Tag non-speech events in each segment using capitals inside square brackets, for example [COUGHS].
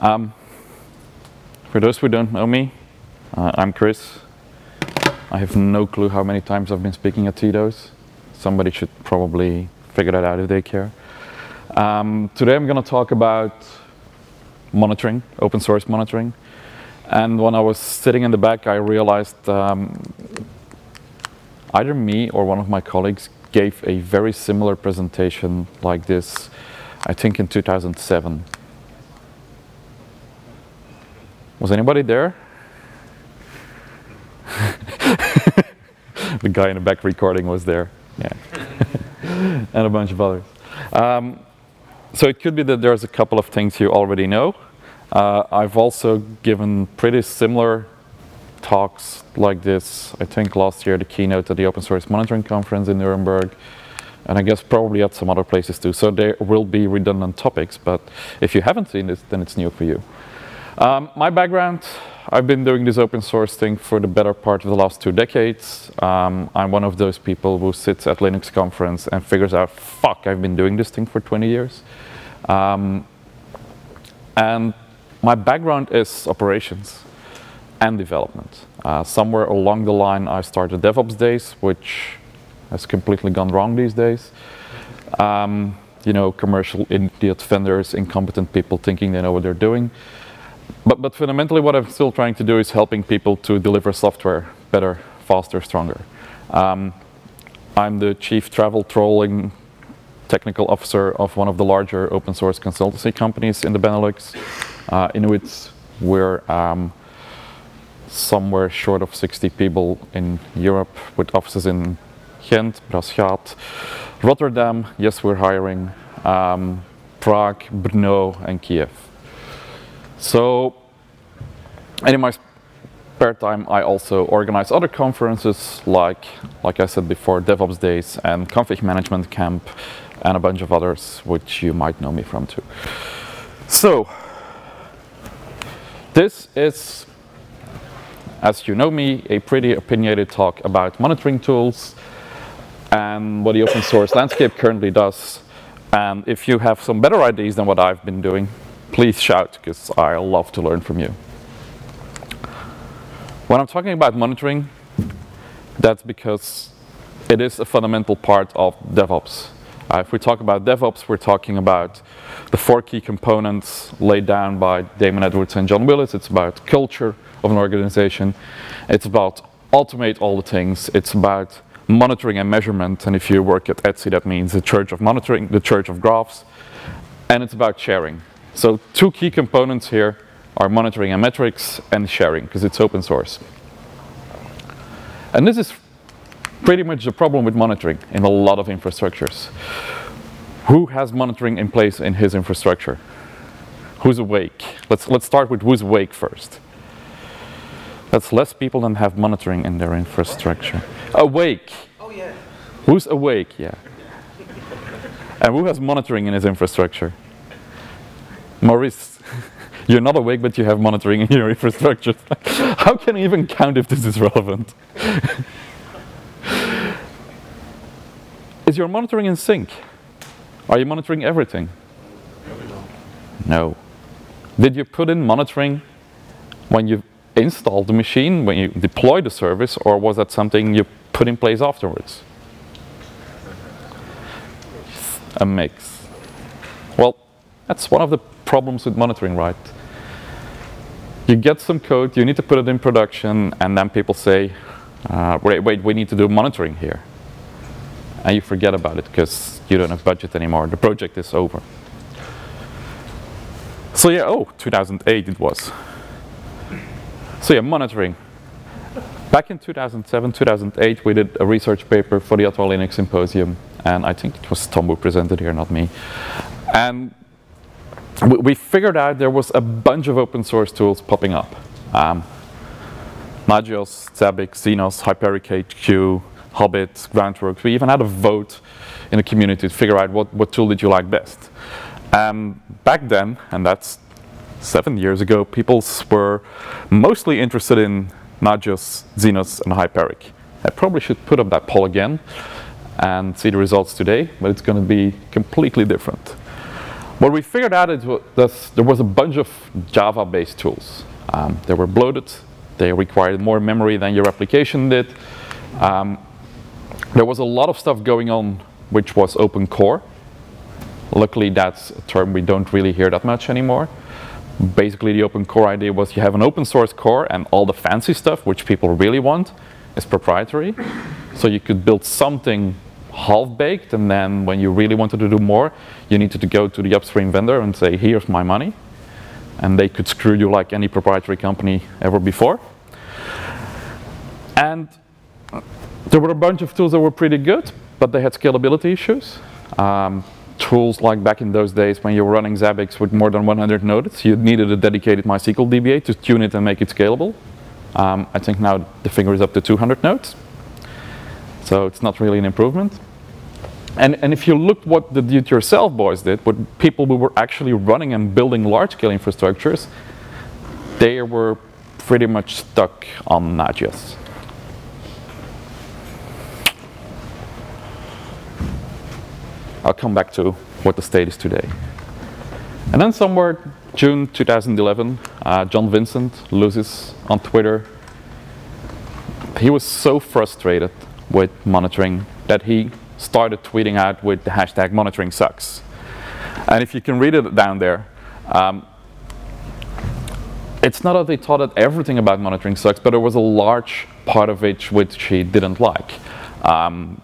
Um, for those who don't know me, uh, I'm Kris. I have no clue how many times I've been speaking at T-DOSE. Somebody should probably figure that out if they care. Um, today I'm going to talk about monitoring, open source monitoring. And when I was sitting in the back, I realized um, either me or one of my colleagues gave a very similar presentation like this, I think in 2007. Was anybody there? [LAUGHS] the guy in the back recording was there, yeah, [LAUGHS] and a bunch of others. Um, so it could be that there's a couple of things you already know. Uh, I've also given pretty similar talks like this, I think last year the keynote at the Open Source Monitoring Conference in Nuremberg, and I guess probably at some other places too. So there will be redundant topics, but if you haven't seen this, then it's new for you. Um, my background, I've been doing this open source thing for the better part of the last two decades. Um, I'm one of those people who sits at Linux conference and figures out, fuck, I've been doing this thing for 20 years. Um, and my background is operations and development. Uh, somewhere along the line, I started DevOps days, which has completely gone wrong these days. Um, you know, commercial idiot vendors, incompetent people thinking they know what they're doing. But, but fundamentally what I'm still trying to do is helping people to deliver software better, faster, stronger. Um, I'm the chief travel trolling technical officer of one of the larger open source consultancy companies in the Benelux. Uh, Inuits, we're um, somewhere short of 60 people in Europe with offices in Ghent, Brasschaat, Rotterdam, yes we're hiring, um, Prague, Brno and Kiev. So, and in my spare time, I also organize other conferences like, like I said before, DevOps Days and Config Management Camp and a bunch of others, which you might know me from too. So, this is, as you know me, a pretty opinionated talk about monitoring tools and what the open source landscape currently does. And if you have some better ideas than what I've been doing, please shout because I love to learn from you. When I'm talking about monitoring, that's because it is a fundamental part of DevOps. Uh, if we talk about DevOps, we're talking about the four key components laid down by Damon Edwards and John Willis. It's about culture of an organization. It's about automate all the things. It's about monitoring and measurement. And if you work at Etsy, that means the church of monitoring, the church of graphs. And it's about sharing. So two key components here are monitoring and metrics and sharing because it's open source. And this is pretty much the problem with monitoring in a lot of infrastructures. Who has monitoring in place in his infrastructure? Who's awake? Let's, let's start with who's awake first. That's less people than have monitoring in their infrastructure. Awake. Oh yeah. Who's awake? Yeah. and who has monitoring in his infrastructure? Maurice, [LAUGHS] you're not awake, but you have monitoring in your infrastructure. [LAUGHS] How can I even count if this is relevant? [LAUGHS] is your monitoring in sync? Are you monitoring everything? No. Did you put in monitoring when you installed the machine, when you deployed the service, or was that something you put in place afterwards? A mix. Well, that's one of the problems with monitoring, right? You get some code, you need to put it in production, and then people say, uh, wait, wait, we need to do monitoring here. And you forget about it because you don't have budget anymore. The project is over. So yeah, oh, 2008 it was. So yeah, monitoring. Back in 2007, 2008, we did a research paper for the Ottawa Linux Symposium, and I think it was Tom who presented here, not me. And we figured out there was a bunch of open source tools popping up. Um, Nagios, Zabbix, Zenoss, Hyperic HQ, Hobbit, Groundworks. We even had a vote in the community to figure out what, what tool did you like best. Um, back then, and that's seven years ago, people were mostly interested in Nagios, Zenoss, and Hyperic. I probably should put up that poll again and see the results today, but it's going to be completely different. What we figured out is there was a bunch of Java-based tools. Um, they were bloated, they required more memory than your application did. Um, there was a lot of stuff going on which was open core. Luckily, that's a term we don't really hear that much anymore. Basically, the open core idea was you have an open source core and all the fancy stuff, which people really want, is proprietary. So you could build something half-baked, and then when you really wanted to do more, you needed to go to the upstream vendor and say, here's my money. And they could screw you like any proprietary company ever before. And there were a bunch of tools that were pretty good, but they had scalability issues. Um, tools like back in those days when you were running Zabbix with more than 100 nodes, you needed a dedicated MySQL DBA to tune it and make it scalable. Um, I think now the figure is up to 200 nodes. So it's not really an improvement. And, and if you look what the do-it-yourself boys did, what people who were actually running and building large-scale infrastructures, they were pretty much stuck on Nagios. I'll come back to what the state is today. And then somewhere June 2011, uh, John Vincent lusis on Twitter. He was so frustrated with monitoring that he started tweeting out with the hashtag monitoring sucks. And if you can read it down there, um, it's not that they thought that everything about monitoring sucks, but there was a large part of it which he didn't like. Um,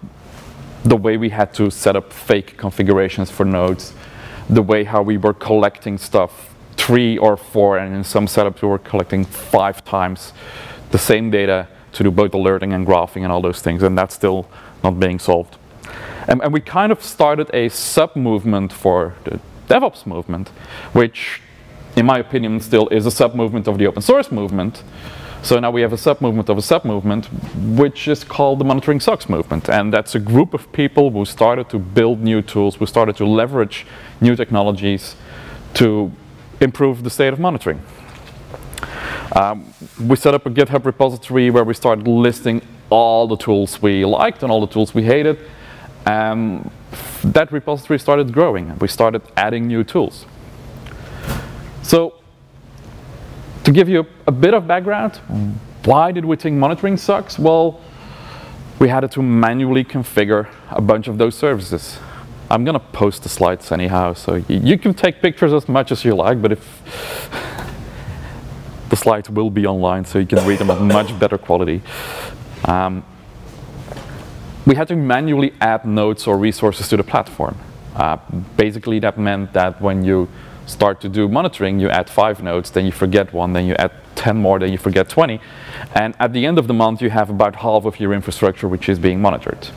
the way we had to set up fake configurations for nodes, the way how we were collecting stuff three or four, and in some setups we were collecting five times the same data to do both alerting and graphing and all those things, and that's still not being solved. And, and we kind of started a sub-movement for the DevOps movement, which, in my opinion, still is a sub-movement of the open source movement, so now we have a sub-movement of a sub-movement, which is called the Monitoring Sucks movement. And that's a group of people who started to build new tools, who started to leverage new technologies to improve the state of monitoring. Um, we set up a GitHub repository where we started listing all the tools we liked and all the tools we hated. And that repository started growing. We started adding new tools. So to give you a, bit of background, why did we think monitoring sucks? Well, we had to manually configure a bunch of those services. I'm going to post the slides anyhow, so you can take pictures as much as you like, but if slides will be online, so you can read them at [LAUGHS] much better quality. Um, we had to manually add nodes or resources to the platform. Uh, basically, that meant that when you start to do monitoring, you add five nodes, then you forget one, then you add 10 more, then you forget 20. And at the end of the month, you have about half of your infrastructure which is being monitored.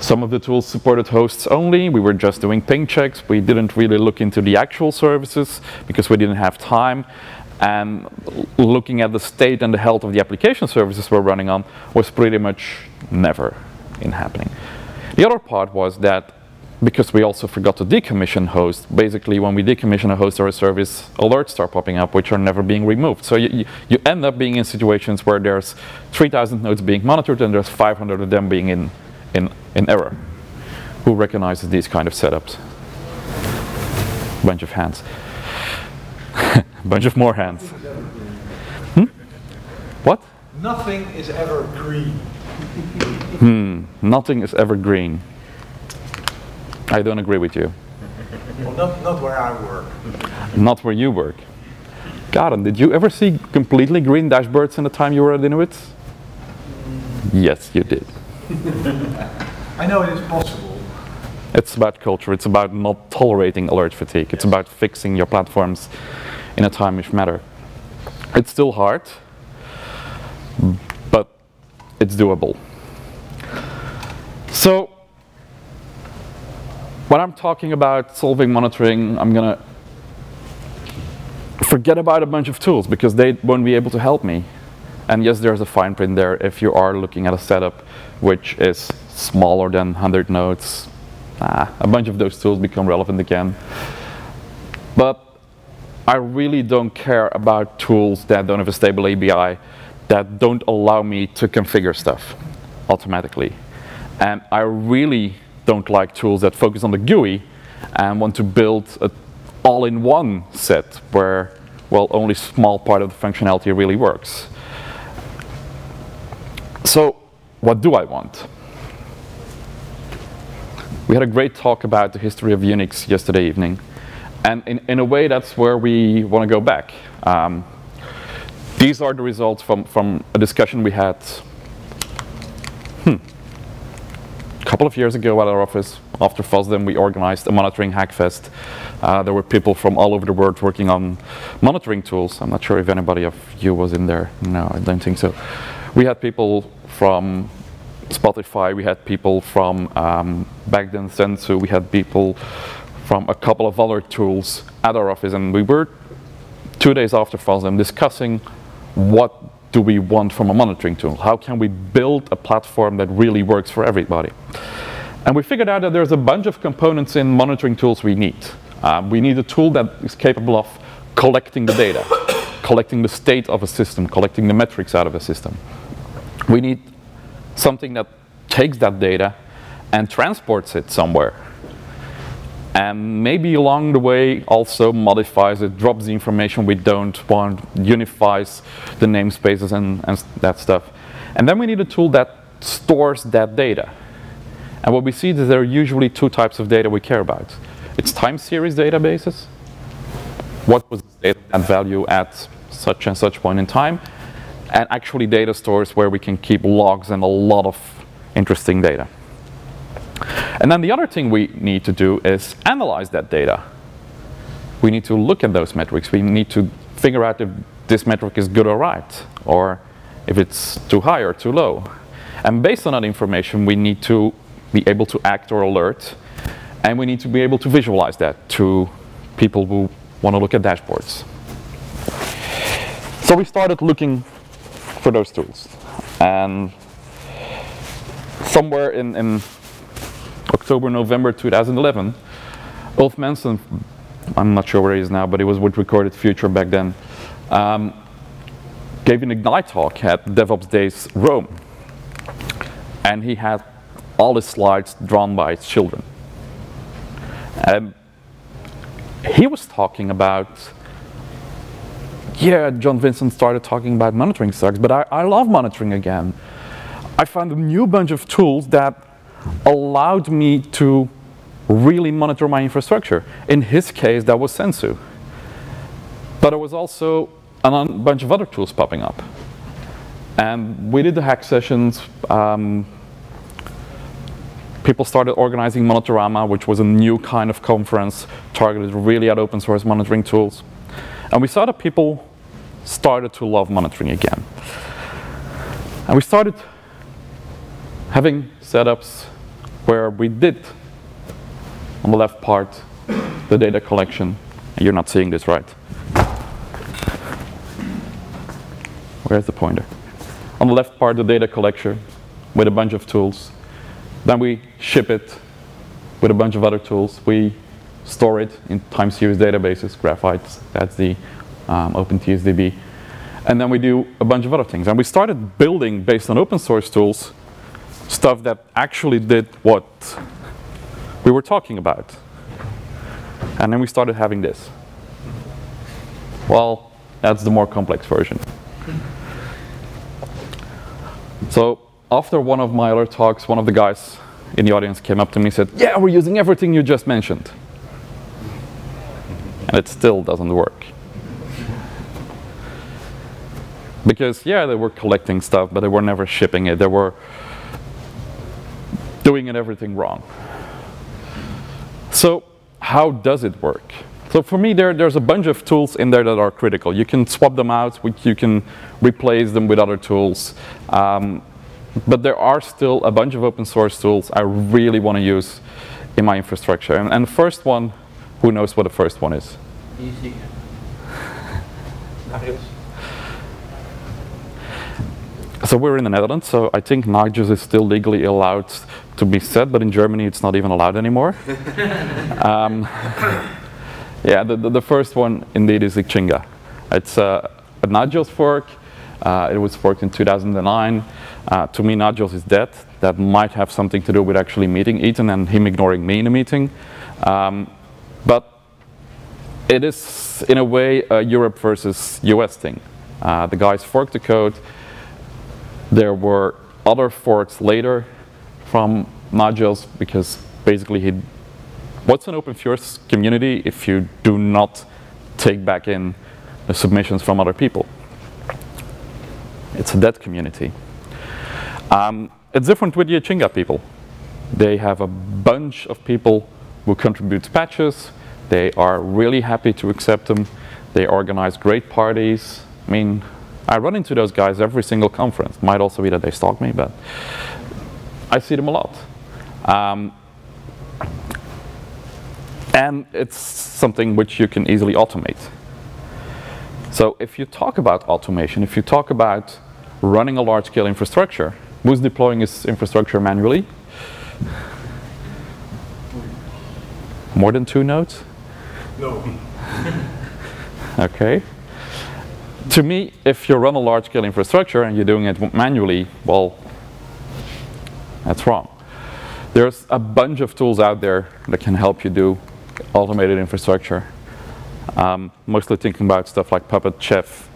Some of the tools supported hosts only. We were just doing ping checks. We didn't really look into the actual services because we didn't have time. And looking at the state and the health of the application services we're running on was pretty much never in happening. The other part was that because we also forgot to decommission hosts, basically when we decommission a host or a service, alerts start popping up which are never being removed. So you, you end up being in situations where there's 3,000 nodes being monitored and there's 500 of them being in, in, in error. Who recognizes these kind of setups? Bunch of hands. Bunch of more hands. Hmm? What? Nothing is ever green. Hmm, nothing is ever green. I don't agree with you. Well, not, not where I work. Not where you work. Karen, did you ever see completely green dashboards in the time you were at Inuits? Yes, you did. [LAUGHS] I know it is possible. It's about culture. It's about not tolerating alert fatigue. It's about fixing your platforms in a manner. It's still hard, but it's doable. So when I'm talking about solving monitoring, I'm going to forget about a bunch of tools because they won't be able to help me. And yes, there's a fine print there if you are looking at a setup which is smaller than 100 nodes. Ah, a bunch of those tools become relevant again. But I really don't care about tools that don't have a stable ABI, that don't allow me to configure stuff automatically. And I really don't like tools that focus on the GUI and want to build an all-in-one set where, well, only small part of the functionality really works. So what do I want? We had a great talk about the history of Unix yesterday evening. And in, in a way, that's where we want to go back. Um, these are the results from, from a discussion we had hmm, a couple of years ago at our office. After FOSDEM, we organized a monitoring hackfest. Uh, there were people from all over the world working on monitoring tools. I'm not sure if anybody of you was in there. No, I don't think so. We had people from Spotify, we had people from um, back then Sensu, we had people from a couple of other tools at our office, and we were two days after FOSDEM discussing what do we want from a monitoring tool? How can we build a platform that really works for everybody? And we figured out that there's a bunch of components in monitoring tools we need. Um, we need a tool that is capable of collecting the data, [COUGHS] collecting the state of a system, collecting the metrics out of a system. We need something that takes that data and transports it somewhere. And maybe along the way also modifies it, drops the information we don't want, unifies the namespaces and, and that stuff. And then we need a tool that stores that data. And what we see is there are usually two types of data we care about. It's time series databases. What was the that value at such and such point in time? and actually data stores where we can keep logs and a lot of interesting data. And then the other thing we need to do is analyze that data. We need to look at those metrics. We need to figure out if this metric is good or right, or if it's too high or too low. And based on that information, we need to be able to act or alert, and we need to be able to visualize that to people who want to look at dashboards. So we started looking for those tools. And somewhere in, in October, November 2011, Ulf Manson, I'm not sure where he is now, but he was with Recorded Future back then, um, gave an Ignite talk at DevOps Days Rome. And he had all his slides drawn by his children. And he was talking about yeah, John Vincent started talking about monitoring sucks, but I, I love monitoring again. I found a new bunch of tools that allowed me to really monitor my infrastructure. In his case, that was Sensu. But there was also a bunch of other tools popping up. And we did the hack sessions. Um, people started organizing Monitorama, which was a new kind of conference targeted really at open source monitoring tools. And we saw that people started to love monitoring again. And we started having setups where we did, on the left part, the data collection. You're not seeing this right. Where's the pointer? On the left part, the data collection with a bunch of tools. Then we ship it with a bunch of other tools. We store it in time series databases, Graphite, that's the um, OpenTSDB. And then we do a bunch of other things. And we started building, based on open source tools, stuff that actually did what we were talking about. And then we started having this. Well, that's the more complex version. So after one of my other talks, one of the guys in the audience came up to me and said, yeah, we're using everything you just mentioned and it still doesn't work. Because, yeah, they were collecting stuff, but they were never shipping it. They were doing it everything wrong. So, how does it work? So for me, there, there's a bunch of tools in there that are critical. You can swap them out, you can replace them with other tools. Um, but there are still a bunch of open source tools I really want to use in my infrastructure. And, and the first one who knows what the first one is? Easy. [LAUGHS] So we're in the Netherlands, so I think Nagios is still legally allowed to be said, but in Germany it's not even allowed anymore. [LAUGHS] um, yeah, the, the, the, first one indeed is Icinga. It's uh, a Nagios fork. Uh, it was forked in 2009. Uh, to me, Nagios is dead. That might have something to do with actually meeting Ethan and him ignoring me in a meeting. Um, but it is, in a way, a Europe versus US thing. Uh, the guys forked the code. There were other forks later from modules because basically he, what's an open source community if you do not take back in the submissions from other people? It's a dead community. Um, it's different with the Icinga people. They have a bunch of people who contribute patches. They are really happy to accept them. They organize great parties. I mean, I run into those guys every single conference. Might also be that they stalk me, but I see them a lot. Um, and it's something which you can easily automate. So if you talk about automation, if you talk about running a large-scale infrastructure, who's deploying his infrastructure manually? More than two nodes? No. [LAUGHS] Okay. To me, if you run a large-scale infrastructure and you're doing it manually, well, that's wrong. There's a bunch of tools out there that can help you do automated infrastructure. Um, mostly thinking about stuff like Puppet, Chef,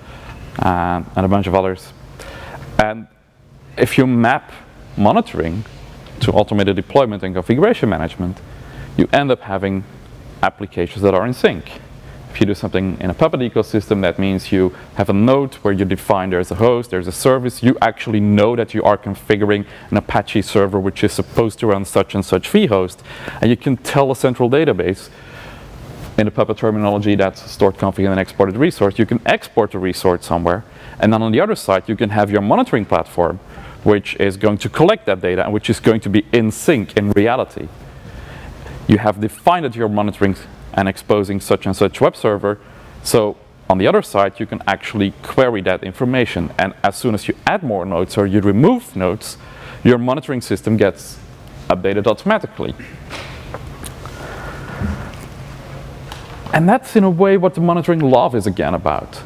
uh, and a bunch of others. And if you map monitoring to automated deployment and configuration management, you end up having applications that are in sync. If you do something in a Puppet ecosystem, that means you have a node where you define there's a host, there's a service, you actually know that you are configuring an Apache server which is supposed to run such and such vhost, and you can tell a central database in the Puppet terminology that's stored config and an exported resource, you can export the resource somewhere, and then on the other side you can have your monitoring platform which is going to collect that data and which is going to be in sync in reality. You have defined that you're monitoring and exposing such and such web server, so on the other side you can actually query that information and as soon as you add more nodes or you remove nodes, your monitoring system gets updated automatically. And that's in a way what the monitoring love is again about.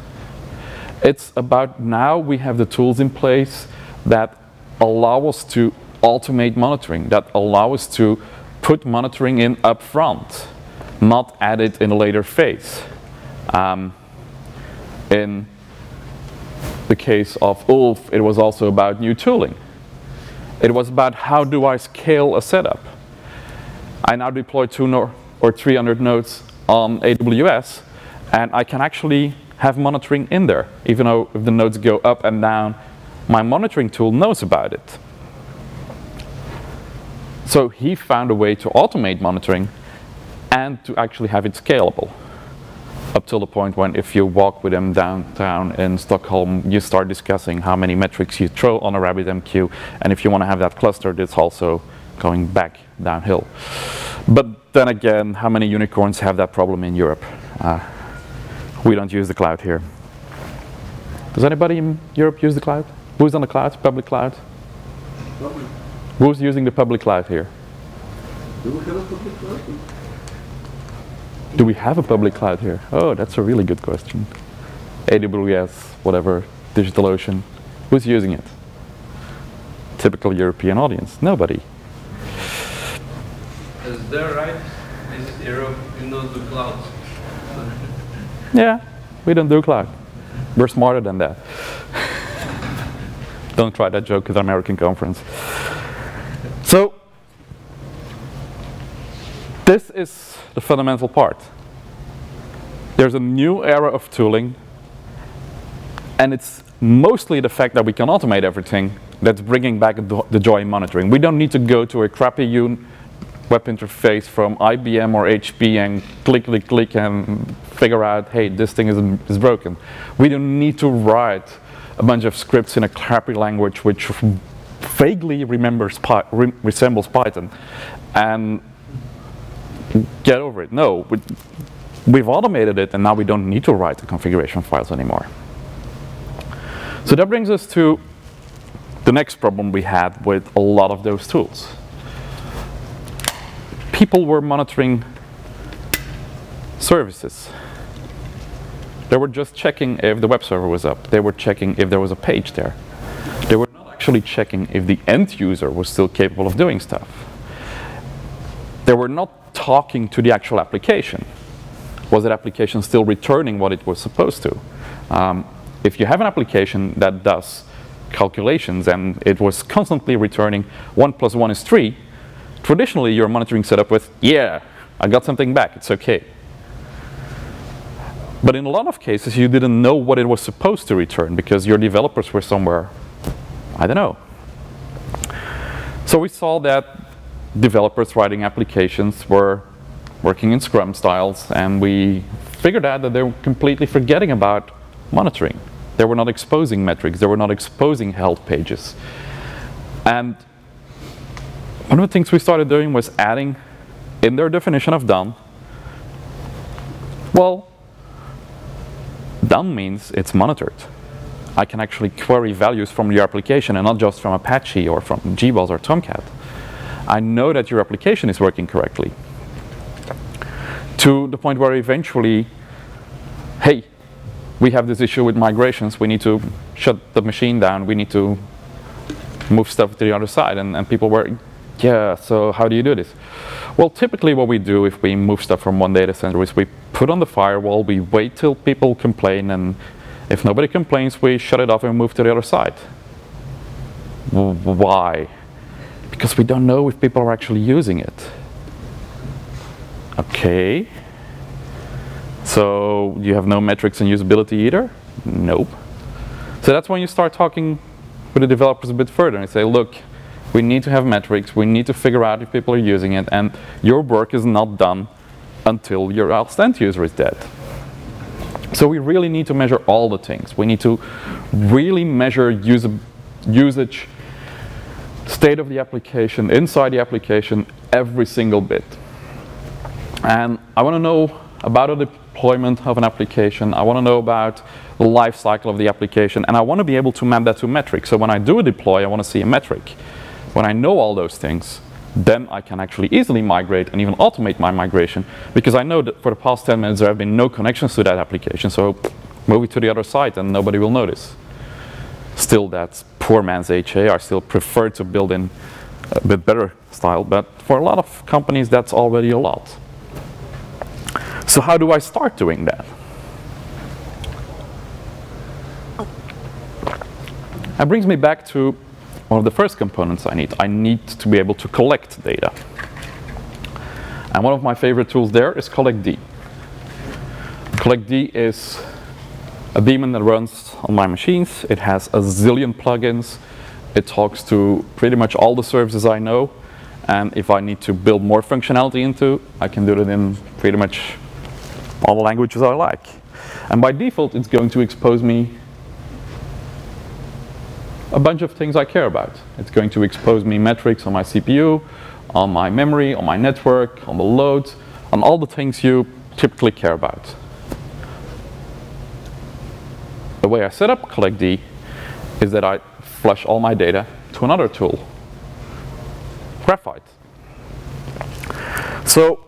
It's about now we have the tools in place that allow us to automate monitoring, that allow us to put monitoring in upfront, not added in a later phase. Um, in the case of Ulf, it was also about new tooling. It was about how do I scale a setup. I now deploy two or 300 nodes on AWS, and I can actually have monitoring in there, even though if the nodes go up and down, my monitoring tool knows about it. So he found a way to automate monitoring and to actually have it scalable. Up till the point when if you walk with them downtown in Stockholm, you start discussing how many metrics you throw on a RabbitMQ. And if you want to have that clustered, it's also going back downhill. But then again, how many unicorns have that problem in Europe? Uh, we don't use the cloud here. Does anybody in Europe use the cloud? Who's on the cloud, public cloud? Public. Who's using the public cloud here? Do we have a public cloud? Do we have a public cloud here? Oh, that's a really good question. AWS, whatever, DigitalOcean. Who's using it? Typical European audience. Nobody. Is that right? Is Europe, you know, the cloud? [LAUGHS] Yeah, we don't do cloud. We're smarter than that. [LAUGHS] don't try that joke at the American conference. So, this is the fundamental part. There's a new era of tooling, and it's mostly the fact that we can automate everything that's bringing back the joy in monitoring. We don't need to go to a crappy web interface from IBM or HP and click, click, click and figure out, hey, this thing is, is broken. We don't need to write a bunch of scripts in a crappy language which vaguely remembers re resembles Python and get over it. No, we, we've automated it and now we don't need to write the configuration files anymore. So that brings us to the next problem we had with a lot of those tools. People were monitoring services. They were just checking if the web server was up. They were checking if there was a page there. They were not actually checking if the end user was still capable of doing stuff. They were not talking to the actual application? Was that application still returning what it was supposed to? Um, if you have an application that does calculations and it was constantly returning 1 plus 1 is 3, traditionally you're monitoring setup with, yeah, I got something back, it's okay. But in a lot of cases, you didn't know what it was supposed to return because your developers were somewhere, I don't know. So we saw that developers writing applications were working in Scrum styles, and we figured out that they were completely forgetting about monitoring. They were not exposing metrics, they were not exposing health pages. And one of the things we started doing was adding in their definition of done, well, done means it's monitored. I can actually query values from your application and not just from Apache or from JBoss or Tomcat. I know that your application is working correctly. To the point where eventually, hey, we have this issue with migrations, we need to shut the machine down, we need to move stuff to the other side. And, and people were, yeah, so how do you do this? Well, typically what we do if we move stuff from one data center is we put on the firewall, we wait till people complain, and if nobody complains, we shut it off and move to the other side. Why? Because we don't know if people are actually using it. Okay. So you have no metrics and usability either? Nope. So that's when you start talking with the developers a bit further and say, look, we need to have metrics, we need to figure out if people are using it, and your work is not done until your last end user is dead. So we really need to measure all the things. We need to really measure usage, state of the application, inside the application, every single bit. And I want to know about a deployment of an application. I want to know about the life cycle of the application. And I want to be able to map that to metrics. So when I do a deploy, I want to see a metric. When I know all those things, then I can actually easily migrate and even automate my migration because I know that for the past 10 minutes there have been no connections to that application. So move it to the other side and nobody will notice. Still, that's poor man's HA. I still prefer to build in a bit better style, but for a lot of companies, that's already a lot. So how do I start doing that? That brings me back to one of the first components I need. I need to be able to collect data. And one of my favorite tools there is CollectD. CollectD is a daemon that runs on my machines. It has a zillion plugins. It talks to pretty much all the services I know. And if I need to build more functionality into, I can do it in pretty much all the languages I like. And by default, it's going to expose me a bunch of things I care about. It's going to expose me metrics on my CPU, on my memory, on my network, on the load, on all the things you typically care about. The way I set up CollectD is that I flush all my data to another tool, Graphite. So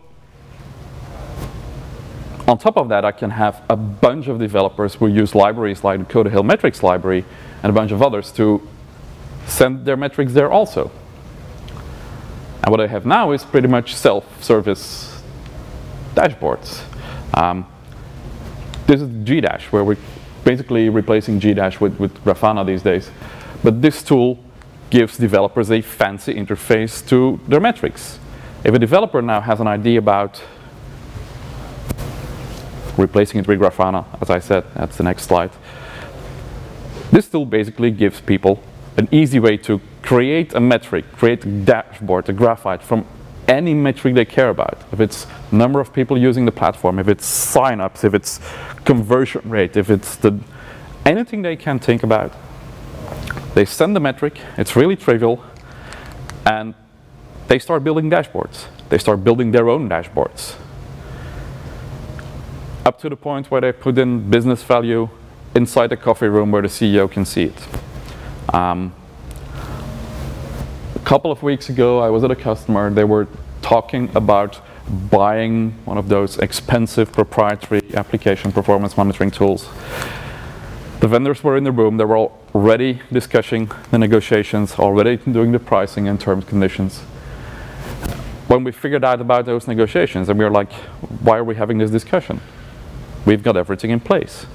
on top of that, I can have a bunch of developers who use libraries like the Coda Hale metrics library and a bunch of others to send their metrics there also. And what I have now is pretty much self-service dashboards. Um, this is GDash, where we're basically replacing GDash with, with Grafana these days. But this tool gives developers a fancy interface to their metrics. If a developer now has an idea about replacing it with Grafana, as I said, that's the next slide, this tool basically gives people an easy way to create a metric, create a dashboard, a graphite from any metric they care about. If it's number of people using the platform, if it's signups, if it's conversion rate, if it's the anything they can think about. They send the metric, it's really trivial, and they start building dashboards. They start building their own dashboards. Up to the point where they put in business value inside the coffee room where the CEO can see it. Um, couple of weeks ago, I was at a customer. They were talking about buying one of those expensive proprietary application performance monitoring tools. The vendors were in the room. They were already discussing the negotiations, already doing the pricing and terms conditions. when we figured out about those negotiations, and we were like, why are we having this discussion? We've got everything in place.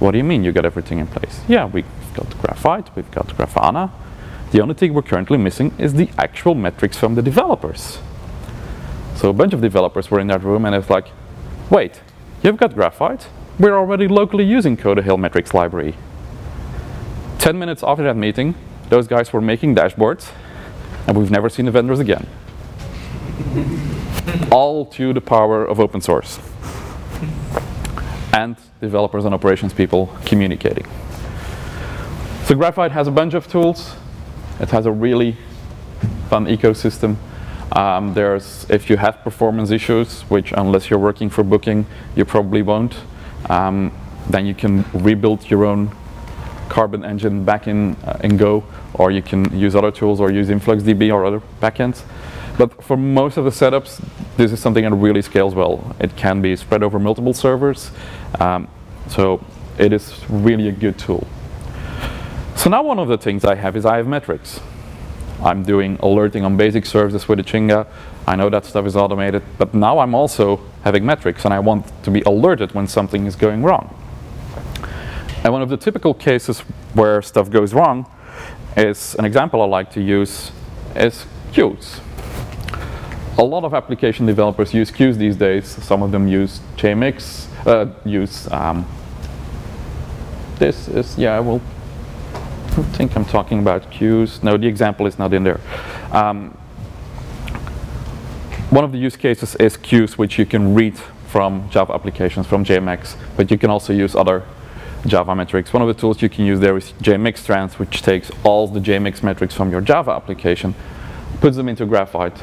What do you mean you got everything in place? Yeah, we've got Graphite, we've got Grafana. The only thing we're currently missing is the actual metrics from the developers. So a bunch of developers were in that room and it's like, wait, you've got Graphite? We're already locally using Coda Hale metrics library. 10 minutes after that meeting, those guys were making dashboards and we've never seen the vendors again. [LAUGHS] All to the power of open source and developers and operations people communicating. So Graphite has a bunch of tools. It has a really fun ecosystem. Um, there's, if you have performance issues, which unless you're working for Booking, you probably won't, um, then you can rebuild your own Carbon engine back in, uh, in Go, or you can use other tools or use InfluxDB or other backends. But for most of the setups, this is something that really scales well. It can be spread over multiple servers, um, so it is really a good tool. So now one of the things I have is I have metrics. I'm doing alerting on basic services with Icinga. I know that stuff is automated, but now I'm also having metrics and I want to be alerted when something is going wrong. And one of the typical cases where stuff goes wrong is an example I like to use is queues. A lot of application developers use queues these days. Some of them use JMX, uh, use um, this is, yeah, I will I think I'm talking about queues. No, the example is not in there. Um, one of the use cases is queues, which you can read from Java applications, from JMX, but you can also use other Java metrics. One of the tools you can use there is JmxTrans, which takes all the JMX metrics from your Java application, puts them into Graphite,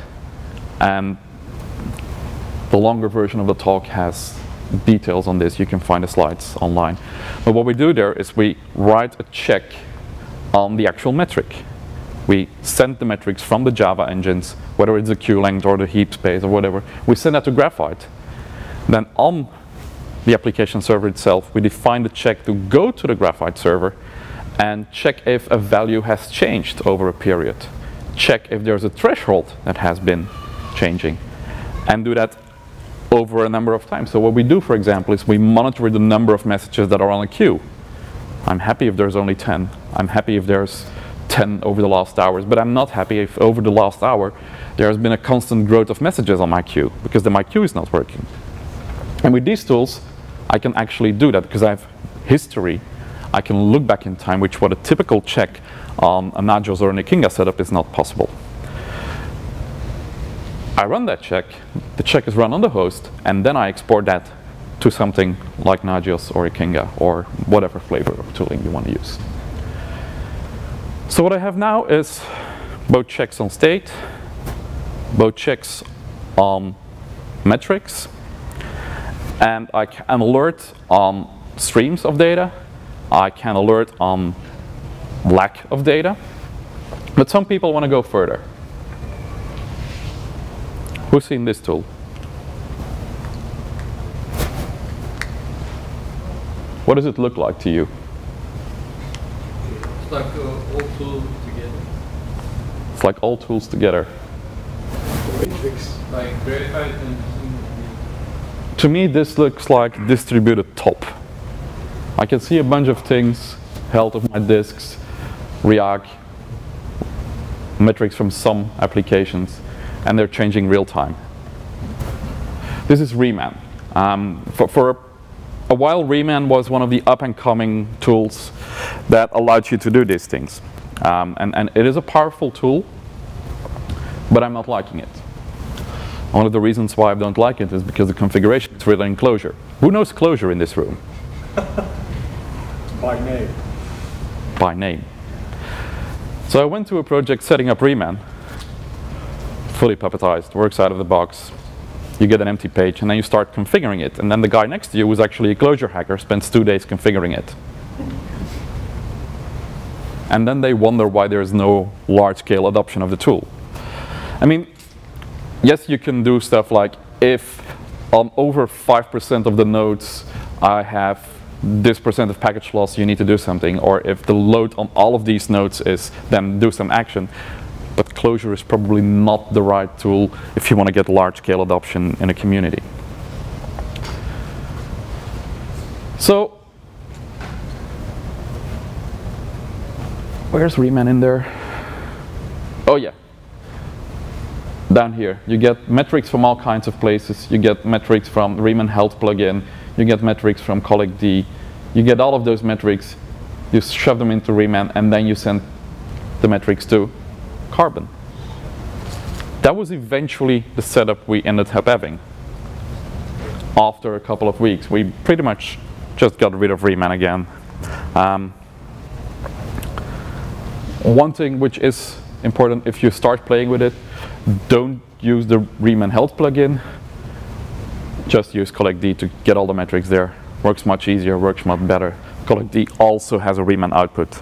and the longer version of the talk has details on this. You can find the slides online. But what we do there is we write a check on the actual metric. We send the metrics from the Java engines, whether it's the queue length or the heap space or whatever, we send that to Graphite. Then on the application server itself, we define the check to go to the Graphite server and check if a value has changed over a period. Check if there's a threshold that has been changing. And do that over a number of times. So what we do, for example, is we monitor the number of messages that are on a queue. I'm happy if there's only 10. I'm happy if there's 10 over the last hours, but I'm not happy if over the last hour there has been a constant growth of messages on my queue because then my queue is not working. And with these tools, I can actually do that because I have history. I can look back in time, which what a typical check on a Nagios or an Icinga setup is not possible. I run that check, the check is run on the host, and then I export that to something like Nagios or Icinga or whatever flavor of tooling you want to use. So what I have now is both checks on state, both checks on metrics, and I can alert on streams of data, I can alert on lack of data, but some people want to go further. Who's seen this tool? What does it look like to you? It's like uh, all tools together. It's like all tools together. Like To me, this looks like distributed top. I can see a bunch of things, health of my disks, Riak, metrics from some applications, and they're changing real time. This is Riemann. Um, for, for a while, Riemann was one of the up and coming tools that allowed you to do these things. Um, and, and it is a powerful tool, but I'm not liking it. One of the reasons why I don't like it is because the configuration is written in Clojure. Who knows Clojure in this room? [LAUGHS] By name. By name. So I went to a project setting up Riemann, fully puppetized, works out of the box. You get an empty page and then you start configuring it. And then the guy next to you, who's actually a Clojure hacker, spends two days configuring it. And then they wonder why there is no large-scale adoption of the tool. I mean, yes, you can do stuff like if on over 5% of the nodes I have this percent of package loss, you need to do something. Or if the load on all of these nodes is, then do some action. But Clojure is probably not the right tool if you want to get large-scale adoption in a community. So, where's Riemann in there? Oh yeah, down here. You get metrics from all kinds of places. You get metrics from Riemann Health plugin. You get metrics from CollectD. You get all of those metrics. You shove them into Riemann, and then you send the metrics to Carbon. That was eventually the setup we ended up having. After a couple of weeks, we pretty much just got rid of Riemann again. Um, one thing which is important if you start playing with it, don't use the Riemann Health plugin. Just use CollectD to get all the metrics there. Works much easier, works much better. CollectD also has a Riemann output.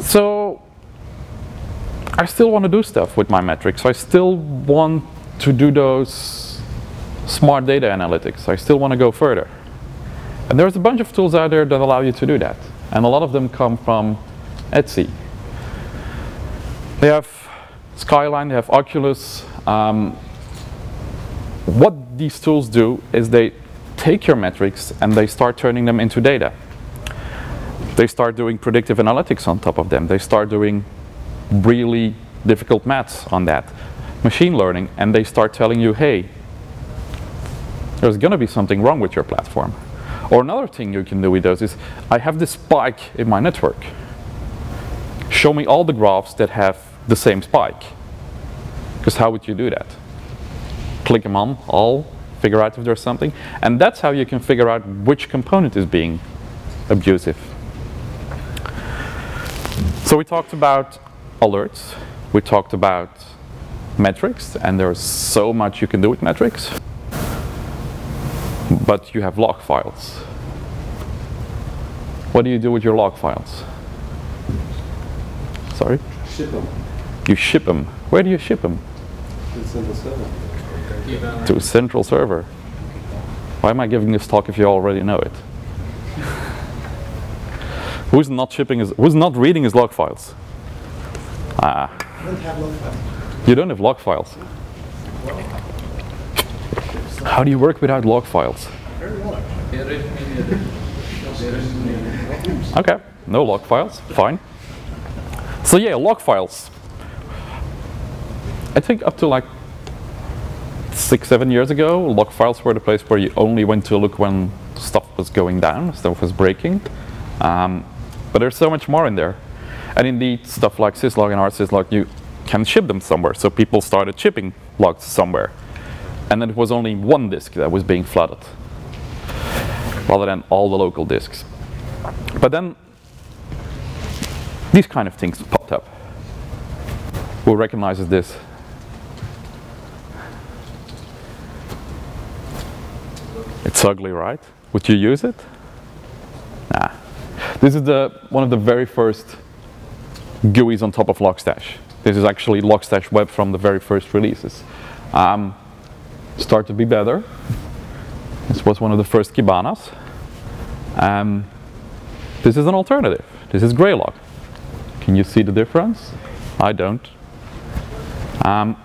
So I still want to do stuff with my metrics. I still want to do those smart data analytics. I still want to go further. And there's a bunch of tools out there that allow you to do that. And a lot of them come from Etsy. They have Skyline, they have Oculus. Um, what these tools do is they take your metrics and they start turning them into data. They start doing predictive analytics on top of them. They start doing really difficult maths on that, machine learning, and they start telling you, hey, there's going to be something wrong with your platform. Or another thing you can do with those is, I have this spike in my network. Show me all the graphs that have the same spike. Because how would you do that? Click them on all, figure out if there's something, and that's how you can figure out which component is being abusive. So we talked about alerts, we talked about metrics, and there's so much you can do with metrics. But you have log files. What do you do with your log files? Sorry? Ship them You ship them. Where do you ship them? to the central server. To a central server. Why am I giving this talk if you already know it? [LAUGHS] who's not shipping his, who's not reading his log files? Ah, don't have you don't have log files. How do you work without log files? Okay, no log files, fine. So yeah, log files. I think up to like six, seven years ago, log files were the place where you only went to look when stuff was going down, stuff was breaking. Um, but there's so much more in there. And indeed, stuff like syslog and rsyslog, you can ship them somewhere. So people started shipping logs somewhere. And then it was only one disk that was being flooded, rather than all the local disks. But then these kind of things popped up. Who recognizes this? It's ugly, right? Would you use it? Nah. This is the one of the very first GUIs on top of Logstash. This is actually Logstash Web from the very first releases. Um, start to be better. This was one of the first Kibanas. Um, this is an alternative. This is Graylog. Can you see the difference? I don't. Um,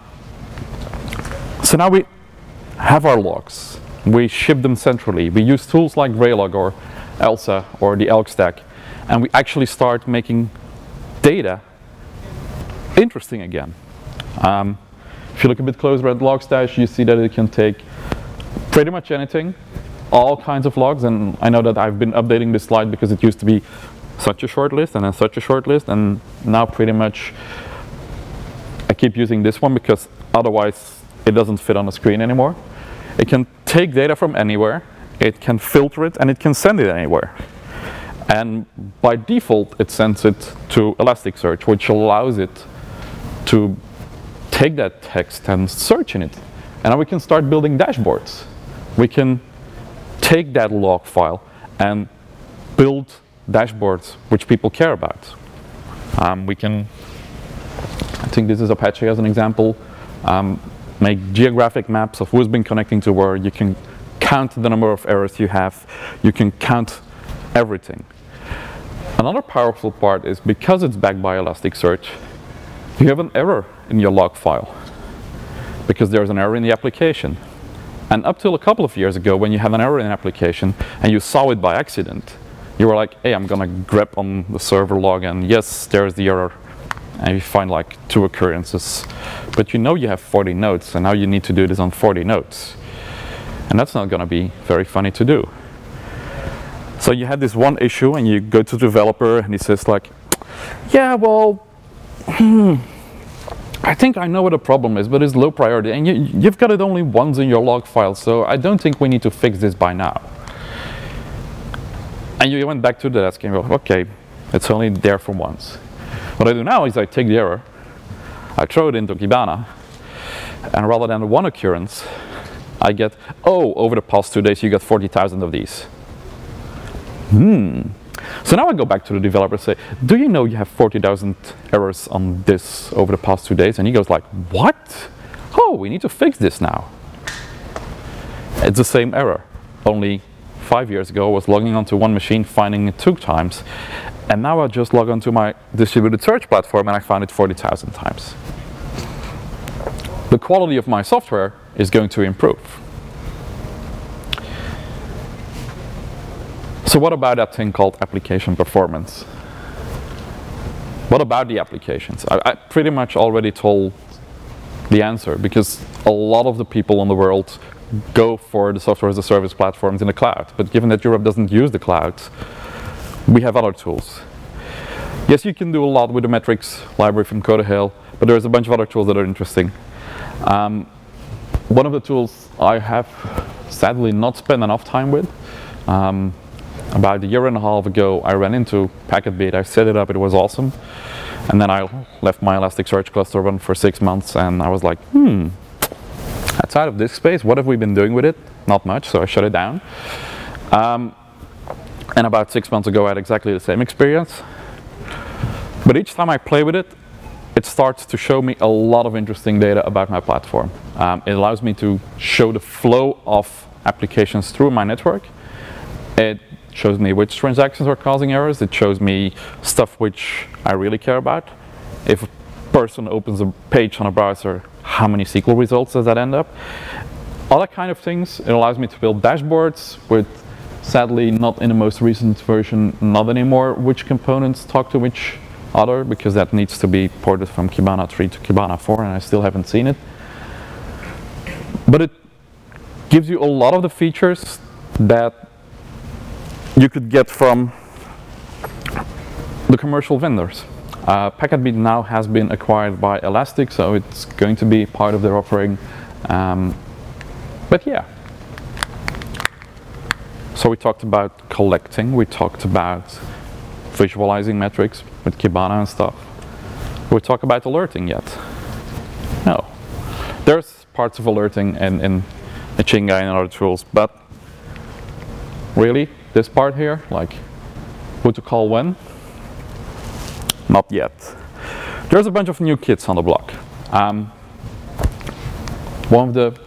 so now we have our logs. We ship them centrally. We use tools like Graylog or ELSA or the Elk stack, and we actually start making data interesting again. Um, if you look a bit closer at Logstash, you see that it can take pretty much anything, all kinds of logs, and I know that I've been updating this slide because it used to be such a short list and then such a short list, and now pretty much I keep using this one because otherwise it doesn't fit on the screen anymore. It can take data from anywhere, it can filter it, and it can send it anywhere. And by default, it sends it to Elasticsearch, which allows it to take that text and search in it. And now we can start building dashboards. We can take that log file and build dashboards which people care about. Um, we can, I think this is Apache as an example, um, make geographic maps of who's been connecting to where. You can count the number of errors you have. You can count everything. Another powerful part is because it's backed by Elasticsearch, you have an error in your log file because there's an error in the application. And up till a couple of years ago, when you have an error in an application and you saw it by accident, you were like, hey, I'm gonna grep on the server log and yes, there's the error. And you find like two occurrences. But you know you have 40 nodes and now you need to do this on 40 nodes. And that's not gonna be very funny to do. So you had this one issue and you go to the developer and he says like, yeah, well, hmm, I think I know what the problem is, but it's low priority. And you, you've got it only once in your log file, so I don't think we need to fix this by now. And you went back to the desk and go, okay, it's only there for once. What I do now is I take the error, I throw it into Kibana, and rather than one occurrence, I get, oh, over the past two days you got 40,000 of these. Hmm. So now I go back to the developer and say, do you know you have 40,000 errors on this over the past two days? And he goes like, what? Oh, we need to fix this now. It's the same error. Only five years ago I was logging onto one machine, finding it two times. And now I just log onto my distributed search platform and I find it 40,000 times. The quality of my software is going to improve. So what about that thing called application performance? What about the applications? I, I, pretty much already told the answer because a lot of the people in the world go for the software as a service platforms in the cloud. But given that Europe doesn't use the cloud, we have other tools. Yes, you can do a lot with the metrics library from Coda Hale, but there's a bunch of other tools that are interesting. Um, one of the tools I have sadly not spent enough time with um, about a year and a half ago, I ran into Packetbeat. I set it up, it was awesome. And then I left my Elasticsearch cluster run for six months and I was like, hmm, outside of this space, what have we been doing with it? Not much, so I shut it down. Um, and about six months ago, I had exactly the same experience. But each time I play with it, it starts to show me a lot of interesting data about my platform. Um, it allows me to show the flow of applications through my network. It shows me which transactions are causing errors. It shows me stuff which I really care about. If a person opens a page on a browser, how many SQL results does that end up? That kind of things. It allows me to build dashboards with, sadly, not in the most recent version, not anymore, which components talk to which other, because that needs to be ported from Kibana 3 to Kibana 4, and I still haven't seen it. But it gives you a lot of the features that you could get from the commercial vendors. Uh, Packetbeat now has been acquired by Elastic, so it's going to be part of their offering. Um, but yeah. So we talked about collecting, we talked about visualizing metrics with Kibana and stuff. We talk about alerting yet? No. There's parts of alerting in, in Icinga and other tools, but really, this part here, like who to call when? Not yet. There's a bunch of new kits on the block. Um, one of the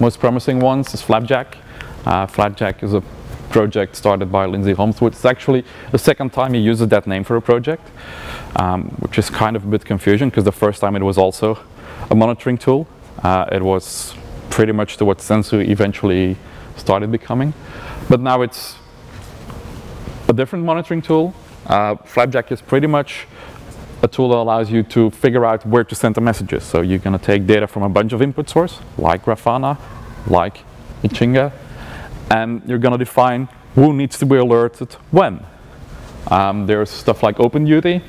most promising ones is Flapjack. Uh, Flapjack is a project started by Lindsay Holmwood. It's actually the second time he uses that name for a project, um, which is kind of a bit confusion because the first time it was also a monitoring tool. Uh, it was pretty much to what Sensu eventually started becoming. But now it's a different monitoring tool. Uh, Flapjack is pretty much a tool that allows you to figure out where to send the messages. So you're going to take data from a bunch of input sources, like Grafana, like Icinga, and you're going to define who needs to be alerted when. Um, there's stuff like OpenDuty,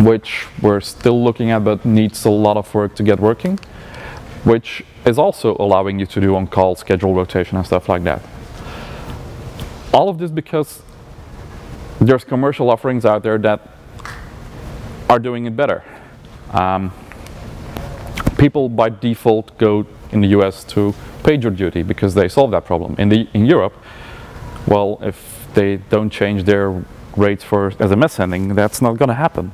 which we're still looking at but needs a lot of work to get working, which is also allowing you to do on-call schedule rotation and stuff like that. All of this because there's commercial offerings out there that are doing it better. Um, people by default go in the US to PagerDuty because they solve that problem. In, the, in Europe, well, if they don't change their rates for SMS sending, that's not going to happen.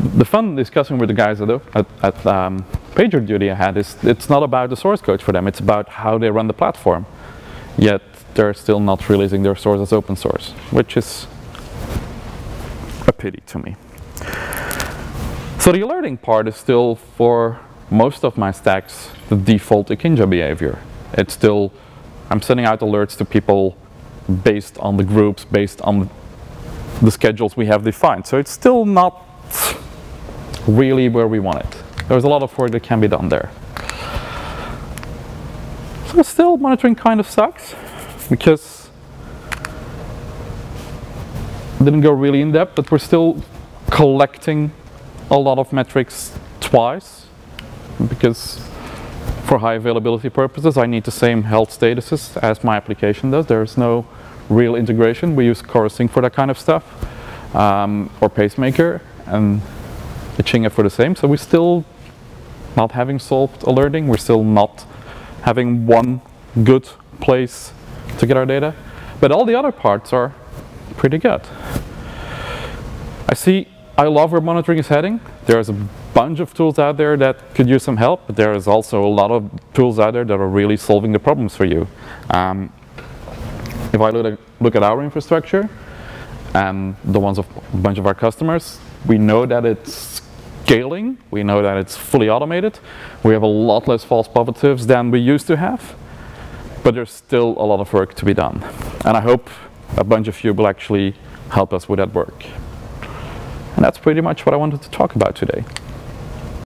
The fun discussion with the guys at, at, at um, PagerDuty I had is it's not about the source code for them, it's about how they run the platform. Yet they're still not releasing their source as open source, which is pity to me. So the alerting part is still for most of my stacks the default Icinga behavior. It's still, I'm sending out alerts to people based on the groups, based on the schedules we have defined. So it's still not really where we want it. There's a lot of work that can be done there. So still monitoring kind of sucks because didn't go really in depth, but we're still collecting a lot of metrics twice because for high availability purposes I need the same health statuses as my application does. There's no real integration. We use Corosync for that kind of stuff um, or Pacemaker and Icinga for the same. So we're still not having solved alerting. We're still not having one good place to get our data. But all the other parts are pretty good. I see, I love where monitoring is heading. There's a bunch of tools out there that could use some help, but there is also a lot of tools out there that are really solving the problems for you. Um, if I look at, look at our infrastructure and the ones of a bunch of our customers, we know that it's scaling, we know that it's fully automated, we have a lot less false positives than we used to have, but there's still a lot of work to be done. And I hope a bunch of you will actually help us with that work. And that's pretty much what I wanted to talk about today.